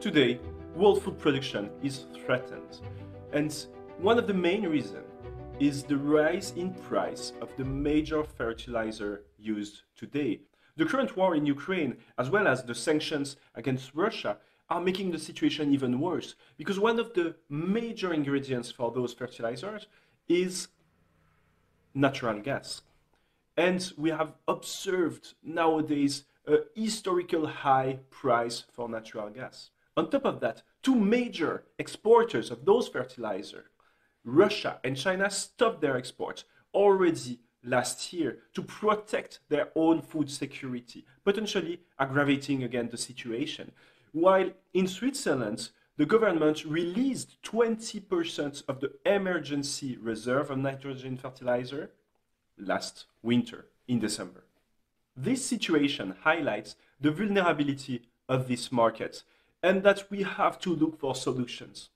Today, world food production is threatened, and one of the main reasons is the rise in price of the major fertilizer used today. The current war in Ukraine, as well as the sanctions against Russia, are making the situation even worse because one of the major ingredients for those fertilizers is natural gas. And we have observed nowadays a historical high price for natural gas. On top of that, two major exporters of those fertilizers, Russia and China, stopped their exports already last year to protect their own food security, potentially aggravating again the situation. While in Switzerland, the government released 20% of the emergency reserve of nitrogen fertilizer last winter in December. This situation highlights the vulnerability of this market and that we have to look for solutions.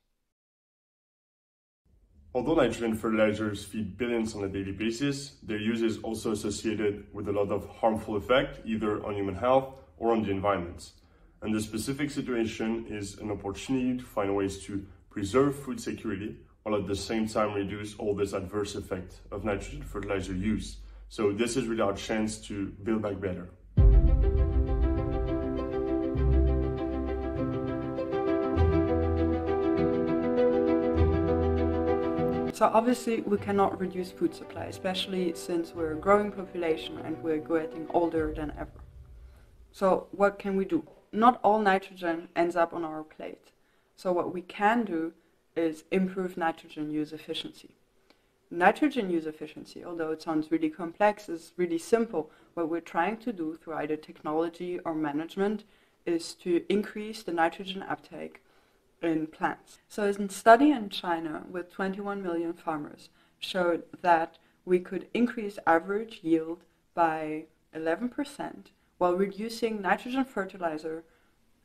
Although nitrogen fertilizers feed billions on a daily basis, their use is also associated with a lot of harmful effect, either on human health or on the environment. And the specific situation is an opportunity to find ways to preserve food security while at the same time reduce all this adverse effect of nitrogen fertilizer use. So this is really our chance to build back better. So obviously we cannot reduce food supply, especially since we're a growing population and we're getting older than ever. So what can we do? Not all nitrogen ends up on our plate. So what we can do is improve nitrogen use efficiency. Nitrogen use efficiency, although it sounds really complex, is really simple. What we're trying to do through either technology or management is to increase the nitrogen uptake in plants. So a study in China with 21 million farmers showed that we could increase average yield by 11% while reducing nitrogen fertilizer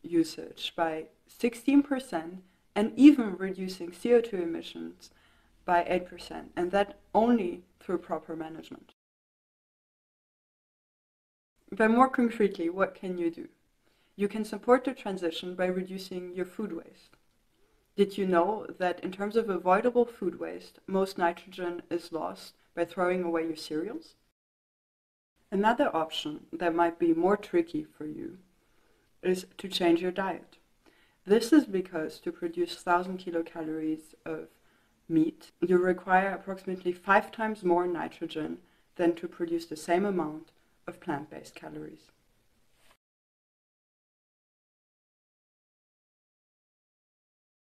usage by 16% and even reducing CO2 emissions by 8%, and that only through proper management. But more concretely, what can you do? You can support the transition by reducing your food waste. Did you know that in terms of avoidable food waste, most nitrogen is lost by throwing away your cereals? Another option that might be more tricky for you is to change your diet. This is because to produce 1000 kilocalories of meat, you require approximately five times more nitrogen than to produce the same amount of plant-based calories.